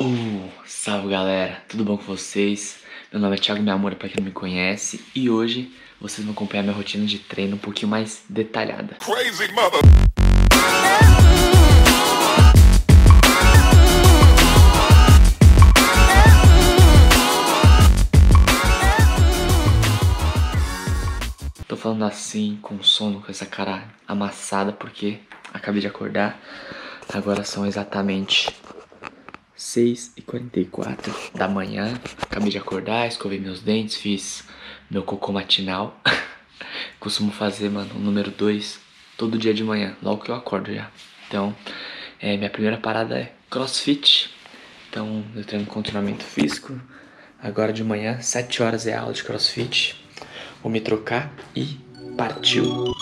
Uh, salve galera, tudo bom com vocês? Meu nome é Thiago Amor para quem não me conhece, e hoje vocês vão acompanhar minha rotina de treino um pouquinho mais detalhada. Crazy mother. Tô falando assim, com sono, com essa cara amassada, porque acabei de acordar. Agora são exatamente 6h44 da manhã. Acabei de acordar, escovei meus dentes, fiz meu cocô matinal. Costumo fazer, mano, o número 2 todo dia de manhã, logo que eu acordo já. Então, é, minha primeira parada é crossfit. Então, eu treino condicionamento físico. Agora de manhã, 7 horas é aula de crossfit. Vou me trocar e partiu!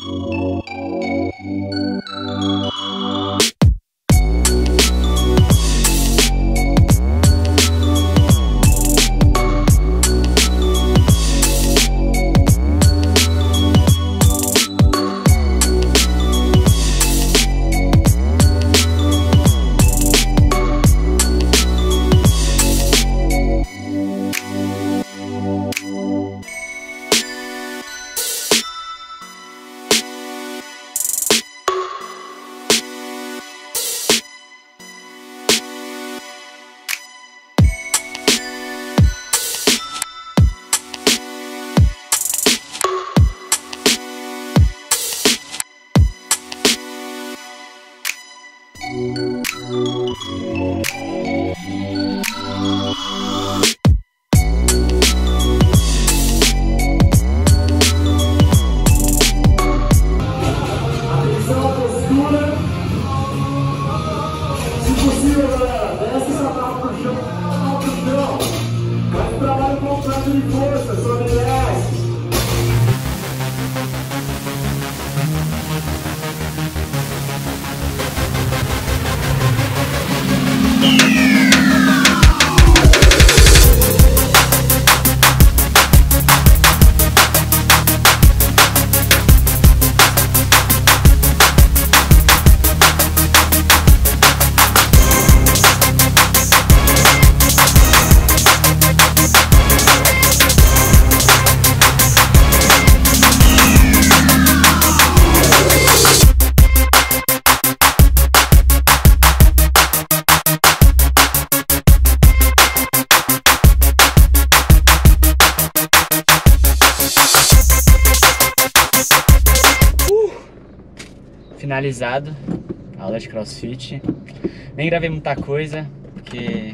Aula de crossfit. Nem gravei muita coisa, porque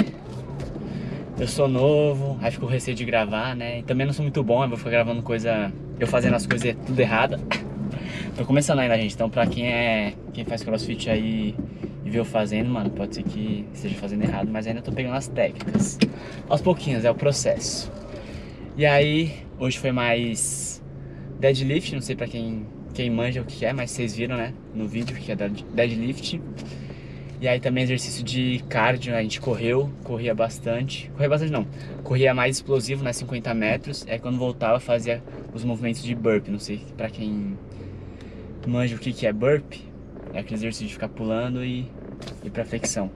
eu sou novo, acho que o receio de gravar, né? E também não sou muito bom, eu vou ficar gravando coisa. Eu fazendo as coisas tudo errada. Tô começando ainda, gente. Então, pra quem é. Quem faz crossfit aí e vê eu fazendo, mano, pode ser que esteja fazendo errado, mas ainda tô pegando as técnicas. Aos pouquinhos, é o processo. E aí, hoje foi mais deadlift, não sei pra quem quem manja o que é, mas vocês viram, né, no vídeo, que é deadlift. E aí também exercício de cardio, a gente correu, corria bastante. Corria bastante não, corria mais explosivo, né, 50 metros. Aí quando voltava fazia os movimentos de burp, não sei pra quem manja o que, que é burp. É aquele exercício de ficar pulando e ir pra flexão.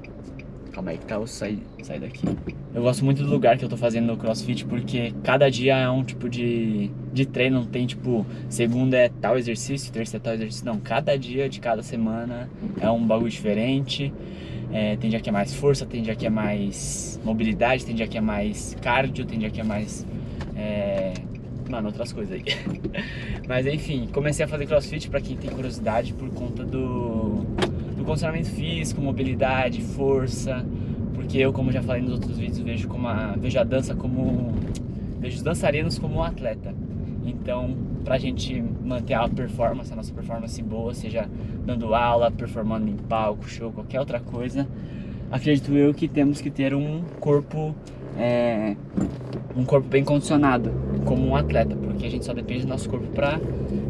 Calma aí que tá, eu sair daqui. Eu gosto muito do lugar que eu tô fazendo no CrossFit porque cada dia é um tipo de, de treino, não tem tipo, segunda é tal exercício, terça é tal exercício, não. Cada dia de cada semana é um bagulho diferente. É, tem dia que é mais força, tem dia que é mais mobilidade, tem dia que é mais cardio, tem dia que é mais. É, mano, outras coisas aí. Mas enfim, comecei a fazer crossfit para quem tem curiosidade por conta do do condicionamento físico, mobilidade, força, porque eu, como já falei nos outros vídeos, vejo, como a, vejo a dança como. vejo os dançarinos como um atleta. Então, pra gente manter a performance, a nossa performance boa, seja dando aula, performando em palco, show, qualquer outra coisa, acredito eu que temos que ter um corpo é, um corpo bem condicionado como um atleta, porque a gente só depende do nosso corpo para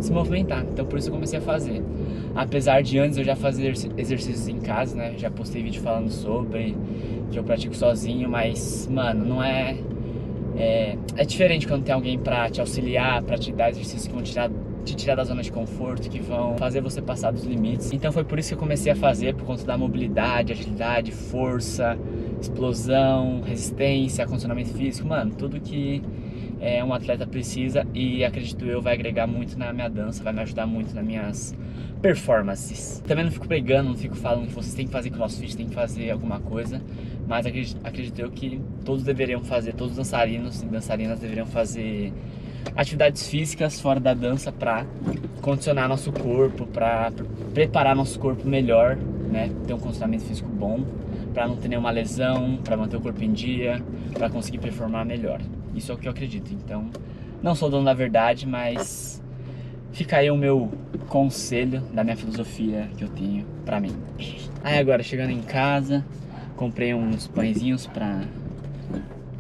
se movimentar. Então por isso eu comecei a fazer. Apesar de antes eu já fazer exercícios em casa, né? Já postei vídeo falando sobre que eu pratico sozinho, mas mano, não é é, é diferente quando tem alguém para te auxiliar, para te dar exercícios que vão te tirar da zona de conforto, que vão fazer você passar dos limites. Então foi por isso que eu comecei a fazer, por conta da mobilidade, agilidade, força, explosão, resistência, condicionamento físico, mano, tudo que é, um atleta precisa e acredito eu vai agregar muito na minha dança, vai me ajudar muito nas minhas performances. Também não fico pregando, não fico falando que vocês têm que fazer crossfit, tem que fazer alguma coisa, mas acredito, eu que todos deveriam fazer, todos os dançarinos e dançarinas deveriam fazer atividades físicas fora da dança para condicionar nosso corpo, para preparar nosso corpo melhor, né? Ter um condicionamento físico bom, para não ter nenhuma lesão, para manter o corpo em dia, para conseguir performar melhor. Isso é o que eu acredito. Então, não sou dono da verdade, mas fica aí o meu conselho da minha filosofia que eu tenho para mim. Aí agora chegando em casa, comprei uns pãezinhos para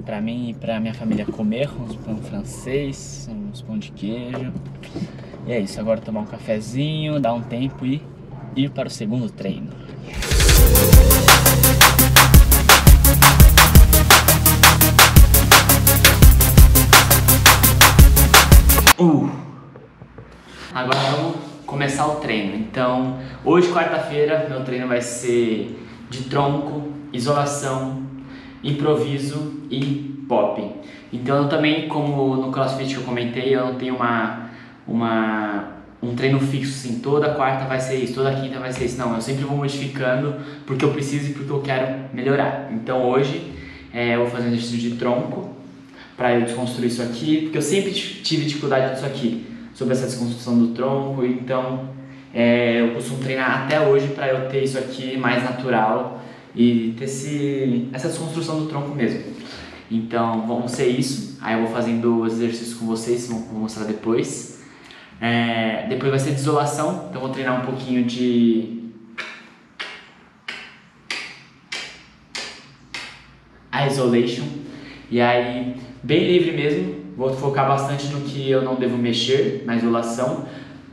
para mim e para minha família comer, uns pão francês, uns pão de queijo. E é isso, agora tomar um cafezinho, dar um tempo e ir para o segundo treino. Uh. Agora vamos começar o treino. Então, hoje, quarta-feira, meu treino vai ser de tronco, isolação, improviso e pop. Então, eu também, como no CrossFit que eu comentei, eu não tenho uma, uma, um treino fixo assim, toda quarta vai ser isso, toda quinta vai ser isso. Não, eu sempre vou modificando porque eu preciso e porque eu quero melhorar. Então, hoje, é, eu vou fazer um exercício de tronco para eu desconstruir isso aqui, porque eu sempre tive dificuldade nisso aqui, sobre essa desconstrução do tronco, então é, eu costumo treinar até hoje para eu ter isso aqui mais natural e ter esse, essa desconstrução do tronco mesmo. Então vamos ser isso, aí eu vou fazendo os exercícios com vocês, vou, mostrar depois. É, depois vai ser de isolação, então vou treinar um pouquinho de isolation e aí bem livre mesmo. Vou focar bastante no que eu não devo mexer na isolação.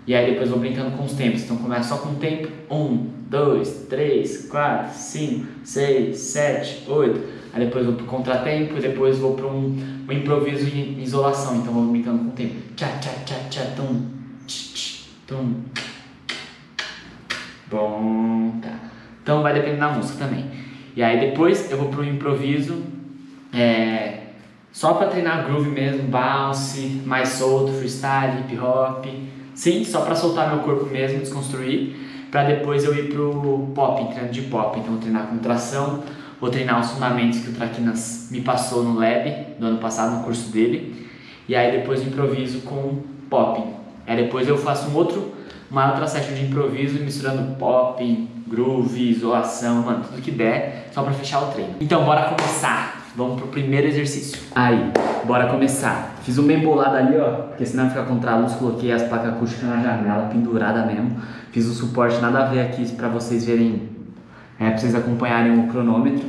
E aí depois vou brincando com os tempos. Então começa só com o tempo. 1, 2, 3, 4, 5, 6, 7, 8. Aí depois vou pro contratempo e depois vou para um, um, improviso em isolação. Então vou brincando com o tempo. Tchá, tchá, tchá, tchá, tum, tch, tch, tum. Bom, tá. Então vai depender da música também. E aí depois eu vou pro improviso. É, só para treinar groove mesmo, bounce, mais solto, freestyle, hip hop. Sim, só para soltar meu corpo mesmo, desconstruir, para depois eu ir pro pop, treino de pop. Então vou treinar com tração, vou treinar os fundamentos que o Traquinas me passou no lab do ano passado no curso dele. E aí depois improviso com pop. Aí depois eu faço um outro, uma outra session de improviso misturando pop, groove, isolação, mano, tudo que der, só para fechar o treino. Então bora começar. Vamos pro primeiro exercício. Aí, bora começar. Fiz um bem bolado ali, ó, porque senão fica contra a luz, coloquei as placas acústicas na janela, pendurada mesmo. Fiz o suporte nada a ver aqui para vocês verem, é, pra vocês acompanharem o cronômetro.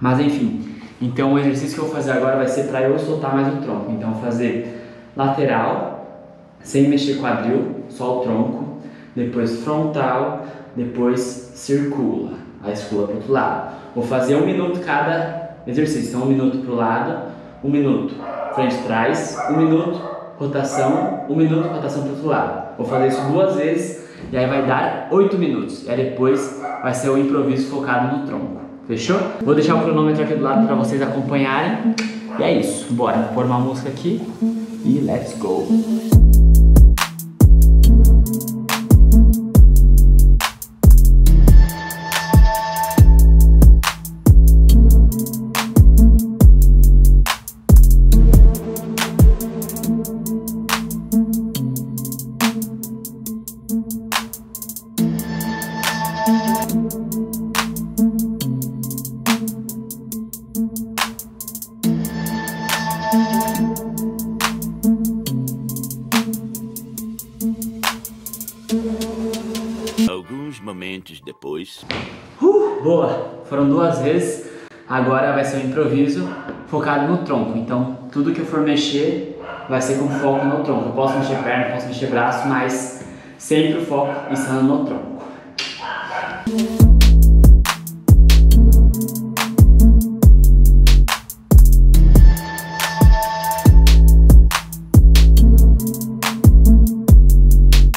Mas enfim, então o exercício que eu vou fazer agora vai ser para eu soltar mais o tronco. Então vou fazer lateral, sem mexer quadril, só o tronco. Depois frontal, depois circula. Aí circula pro outro lado. Vou fazer um minuto cada exercício. Então, um minuto para o lado, um minuto frente trás, um minuto rotação, um minuto rotação para o outro lado. Vou fazer isso duas vezes e aí vai dar oito minutos. E aí depois vai ser o improviso focado no tronco. Fechou? Vou deixar o cronômetro aqui do lado para vocês acompanharem. E é isso. Bora pôr uma música aqui e let's go. Momentos depois. Uh, boa! Foram duas vezes. Agora vai ser um improviso focado no tronco. Então, tudo que eu for mexer vai ser com foco no tronco. Eu posso mexer perna, posso mexer braço, mas sempre o foco estando no tronco.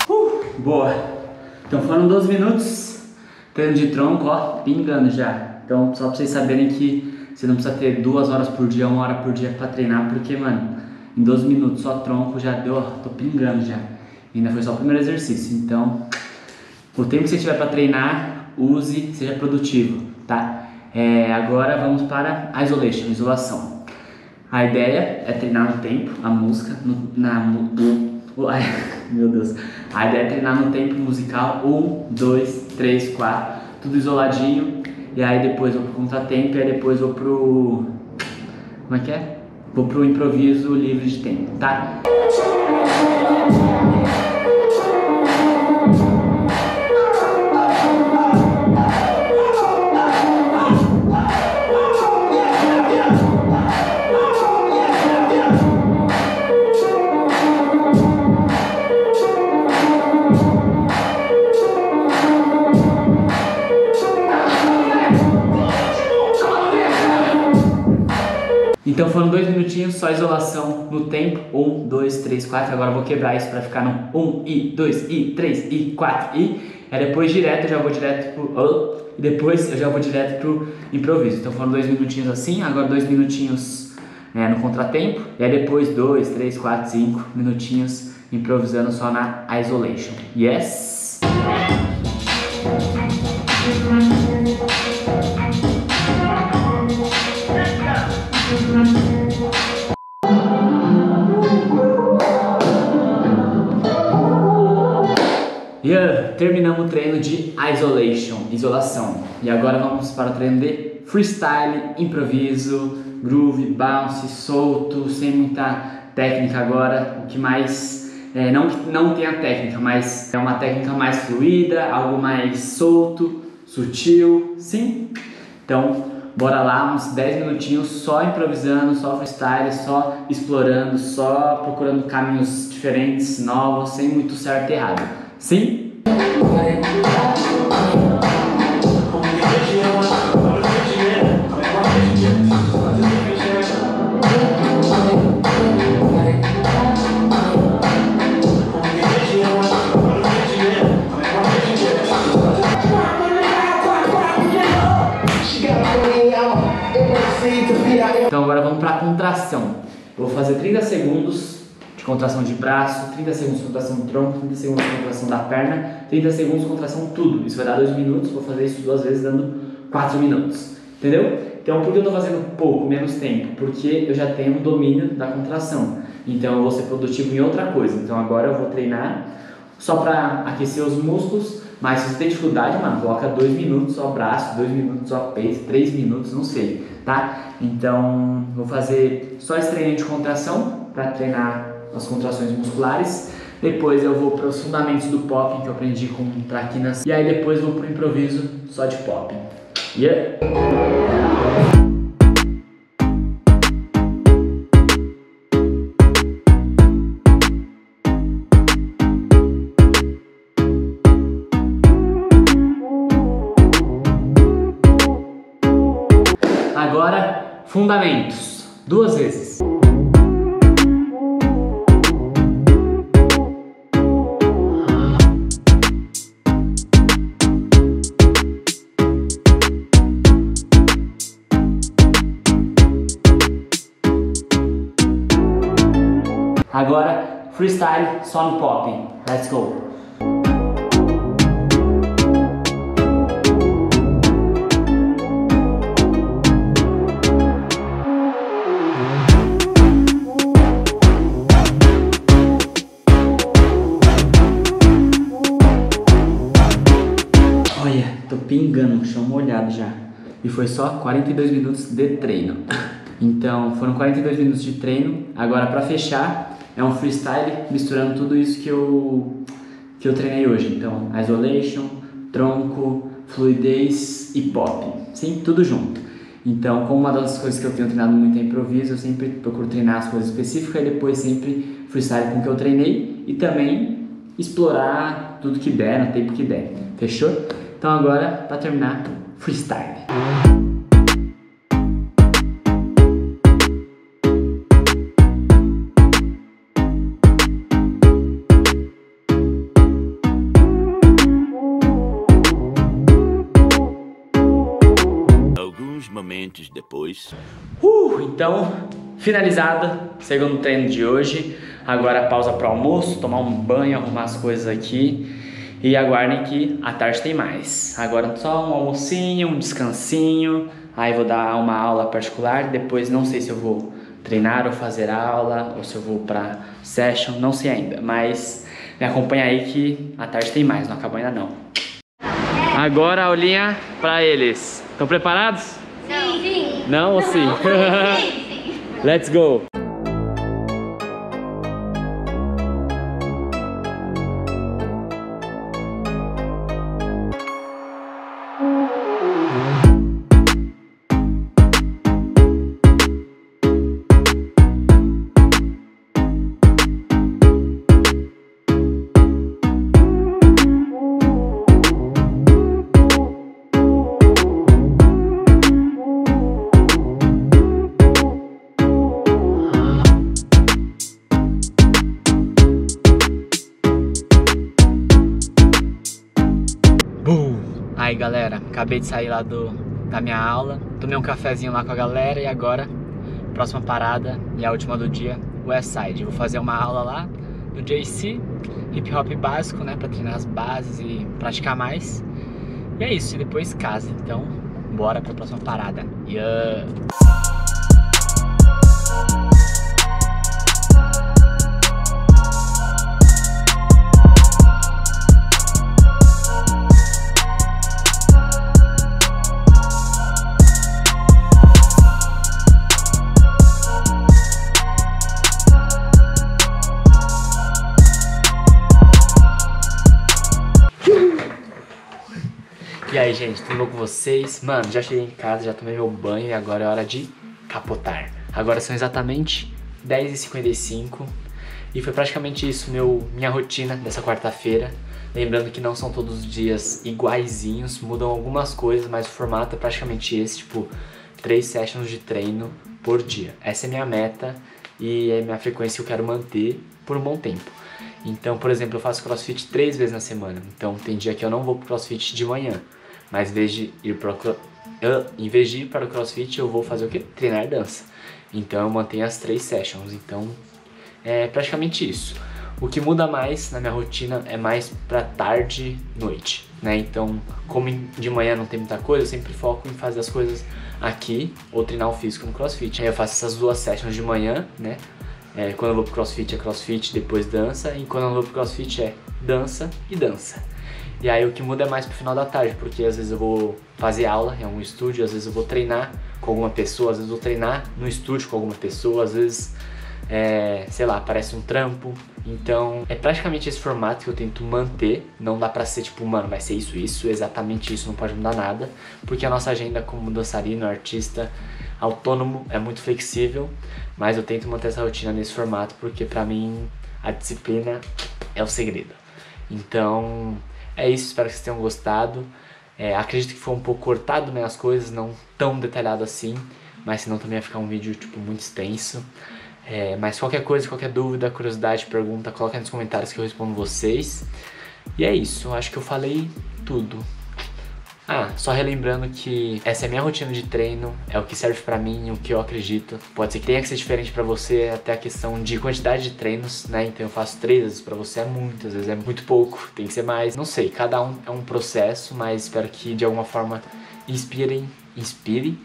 Uh, boa! Então foram 12 minutos, treino de tronco, ó, pingando já. Então, só pra vocês saberem que você não precisa ter duas horas por dia, uma hora por dia pra treinar, porque, mano, em 12 minutos só tronco já deu, ó, tô pingando já. Ainda foi só o primeiro exercício. Então, o tempo que você tiver para treinar, use, seja produtivo, tá? É, agora vamos para a isolation, isolação. A ideia é treinar no tempo, a música, no, na, no, meu Deus. A ideia é treinar no tempo musical, um, dois, três, quatro, tudo isoladinho. E aí depois vou pro contratempo e aí depois vou pro. Como é que é? Vou pro improviso livre de tempo, tá? Minutinhos, só isolação no tempo. Um, dois, três, quatro. Agora eu vou quebrar isso para ficar no um e dois e três e quatro e. Aí depois direto eu já vou direto pro. E depois eu já vou direto pro improviso. Então foram dois minutinhos assim, agora dois minutinhos é, no contratempo. E aí depois dois, três, quatro, cinco minutinhos improvisando só na isolation. Yes? Yeah, terminamos o treino de isolation, isolação. E agora vamos para o treino de freestyle, improviso, groove, bounce, solto, sem muita técnica agora. O que mais é, não não tem a técnica, mas é uma técnica mais fluida, algo mais solto, sutil, sim? Então, bora lá, uns 10 minutinhos só improvisando, só freestyle, só explorando, só procurando caminhos diferentes, novos, sem muito certo e errado. Sim? Então agora vamos para a contração. Vou fazer 30 segundos contração de braço, 30 segundos contração do tronco, 30 segundos contração da perna, 30 segundos contração tudo. Isso vai dar 2 minutos, vou fazer isso duas vezes dando 4 minutos. Entendeu? Então por que eu estou fazendo pouco, menos tempo? Porque eu já tenho um domínio da contração. Então eu vou ser produtivo em outra coisa. Então agora eu vou treinar só para aquecer os músculos. Mas se você tem dificuldade, mano, coloca 2 minutos só braço, 2 minutos só peito, 3 minutos, não sei, tá? Então vou fazer só esse treino de contração para treinar as contrações musculares. Depois eu vou para os fundamentos do popping que eu aprendi com traquinas. E aí depois vou para o improviso só de popping. Yeah! Agora, fundamentos. Duas vezes. Agora, freestyle só no pop. Let's go. Olha, tô pingando, chão molhado já. E foi só 42 minutos de treino. Então, foram 42 minutos de treino. Agora, para fechar, é um freestyle misturando tudo isso que eu, que eu treinei hoje. Então, isolation, tronco, fluidez e pop. Sim, tudo junto. Então, como uma das coisas que eu tenho treinado muito é improviso, eu sempre procuro treinar as coisas específicas e depois sempre freestyle com o que eu treinei e também explorar tudo que der, no tempo que der. Fechou? Então agora, para terminar, freestyle. Momentos depois. Uh, então, finalizado segundo treino de hoje. Agora pausa para almoço, tomar um banho, arrumar as coisas aqui. E aguardem que à tarde tem mais. Agora só um almocinho, um descansinho. Aí vou dar uma aula particular. Depois não sei se eu vou treinar ou fazer aula, ou se eu vou para session, não sei ainda. Mas me acompanha aí que à tarde tem mais, não acabou ainda não. Agora a aulinha para eles. Estão preparados? Não, sim. Não ou sim? Sim, sim. Let's go! Aí galera, acabei de sair lá do, da minha aula, tomei um cafezinho lá com a galera e agora, próxima parada e a última do dia, Westside. Vou fazer uma aula lá do JC, hip hop básico, né, pra treinar as bases e praticar mais. E é isso, e depois casa. Então, bora pra próxima parada. Yeah! Aí, gente, tudo bom com vocês? Mano, já cheguei em casa, já tomei meu banho e agora é hora de capotar. Agora são exatamente 10h55 e foi praticamente isso meu, minha rotina dessa quarta-feira. Lembrando que não são todos os dias iguaizinhos, mudam algumas coisas, mas o formato é praticamente esse, tipo, três sessions de treino por dia. Essa é minha meta e é minha frequência que eu quero manter por um bom tempo. Então, por exemplo, eu faço crossfit três vezes na semana. Então, tem dia que eu não vou pro crossfit de manhã. Mas em vez de ir cro- eu- em vez de ir para o crossfit, eu vou fazer o quê? Treinar dança. Então, eu mantenho as três sessions. Então, é praticamente isso. O que muda mais na minha rotina é mais pra tarde, noite, né? Então, como de manhã não tem muita coisa, eu sempre foco em fazer as coisas aqui ou treinar o físico no crossfit. Aí eu faço essas duas sessions de manhã, né? É, quando eu vou pro crossfit é crossfit, depois dança, e quando eu vou pro crossfit é dança e dança. E aí o que muda é mais pro final da tarde, porque às vezes eu vou fazer aula em algum estúdio, às vezes eu vou treinar com alguma pessoa, às vezes eu vou treinar no estúdio com alguma pessoa, às vezes, é, sei lá, aparece um trampo. Então é praticamente esse formato que eu tento manter. Não dá pra ser tipo, mano, vai ser isso, isso, exatamente isso, não pode mudar nada. Porque a nossa agenda como dançarino, artista, autônomo é muito flexível. Mas eu tento manter essa rotina nesse formato porque pra mim a disciplina é o segredo. Então é isso, espero que vocês tenham gostado. É, acredito que foi um pouco cortado né, as coisas, não tão detalhado assim, mas senão também ia ficar um vídeo tipo muito extenso. É, mas qualquer coisa, qualquer dúvida, curiosidade, pergunta, coloca nos comentários que eu respondo vocês. E é isso, acho que eu falei tudo. Ah, só relembrando que essa é a minha rotina de treino, é o que serve pra mim, o que eu acredito. Pode ser que tenha que ser diferente pra você, até a questão de quantidade de treinos, né? Então eu faço três vezes pra você é muito, às vezes é muito pouco, tem que ser mais. Não sei, cada um é um processo, mas espero que de alguma forma inspirem, inspire,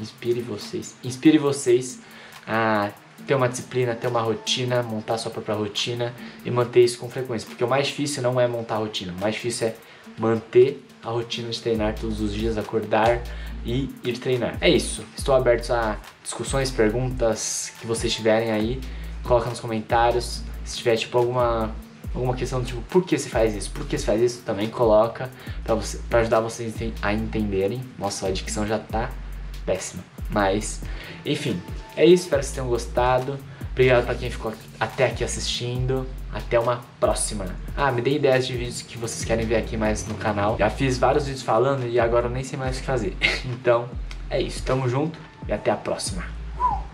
inspire vocês, inspire vocês a ter uma disciplina, ter uma rotina, montar sua própria rotina e manter isso com frequência. Porque o mais difícil não é montar a rotina, o mais difícil é manter a rotina de treinar todos os dias, acordar e ir treinar. É isso. Estou aberto a discussões, perguntas que vocês tiverem aí. Coloca nos comentários. Se tiver tipo alguma alguma questão tipo por que se faz isso, por que se faz isso, também coloca para você, para ajudar vocês a entenderem. Nossa, a dicção já tá péssima. Mas, enfim, é isso. Espero que vocês tenham gostado. Obrigado para quem ficou até aqui assistindo. Até uma próxima. Ah, me dê ideias de vídeos que vocês querem ver aqui mais no canal. Já fiz vários vídeos falando e agora eu nem sei mais o que fazer. Então, é isso. Tamo junto e até a próxima.